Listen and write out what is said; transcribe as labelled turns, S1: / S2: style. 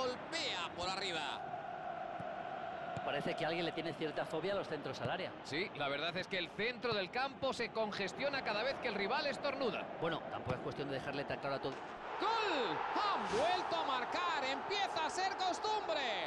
S1: golpea por arriba.
S2: Parece que alguien le tiene cierta fobia a los centros al área.
S3: Sí, la verdad es que el centro del campo se congestiona cada vez que el rival estornuda.
S2: Bueno, tampoco es cuestión de dejarle tan claro a todo.
S1: ¡Gol! Han vuelto a marcar. Empieza a ser costumbre